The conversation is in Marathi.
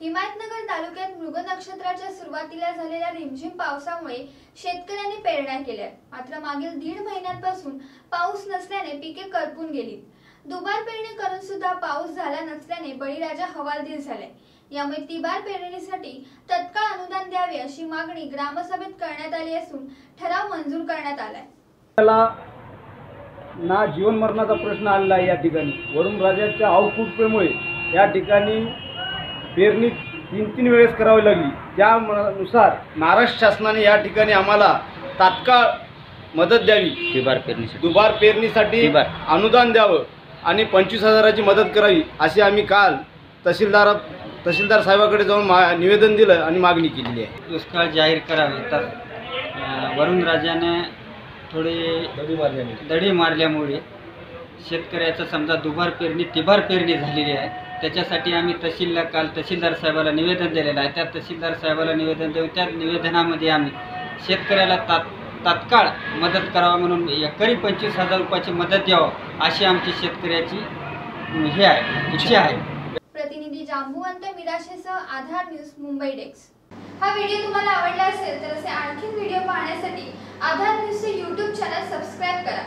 हिमायतनगर तालुक्यात मृग नक्षत्राच्या सुरुवातीला झालेल्या रिमझिम पावसामुळे शेतकऱ्यांनी पेरण्या केल्या. मात्र मागील दीड महिन्यांपासून पाऊस नसल्याने पिके करपून गेली. दुबार पेरणी करून सुद्धा पाऊस झाला नसल्याने बळीराजा हवालदिल झाले. यामुळे तिबार पेरणीसाठी तत्काळ अनुदान द्यावे अशी मागणी ग्रामसभेत करण्यात आली असून ठराव मंजूर करण्यात आलाय. ना जीवन मरणाचा प्रश्न आलेला आहे या ठिकाणी. वरुण राजाच्या अवकृपेमुळे या ठिकाणी पेरणी तीन तीन वेळेस करावी लागली. त्यानुसार महाराष्ट्र शासनाने या ठिकाणी आम्हाला तात्काळ मदत द्यावी. तिबार पेरणीसाठी. दुबार पेरणीसाठी दुबार. अनुदान द्यावं आणि पंचवीस हजाराची मदत करावी अशी आम्ही काल तहसीलदार तहसीलदार साहेबाकडे जाऊन मा निवेदन दिलं आणि मागणी केलेली आहे. दुष्काळ जाहीर करावे. तर अ, वरुण राजाने थोडे दडी मारल्यामुळे शेतकऱ्याचं समजा दुबार पेरणी तिबार पेरणी झालेली आहे. त्याच्यासाठी आम्ही तहसीलला काल तहसीलदार साहेबाला निवेदन दिलेलं आहे. त्या तहसीलदार साहेबाला निवेदन देऊ त्या निवेदनामध्ये आम्ही शेतकऱ्याला तात तात्काळ मदत करावा म्हणून एकरी पंचवीस हजार रुपयाची मदत द्यावं अशी आमची शेतकऱ्याची हे आहे इच्छा आहे. प्रतिनिधी जांबुवंत मिराशेसह आधार न्यूज मुंबई डेस्क. हा व्हिडिओ तुम्हाला आवडला असेल तर असे आणखी व्हिडिओ पाहण्यासाठी आधार न्यूजचे यूट्यूब चॅनल सबस्क्राईब करा.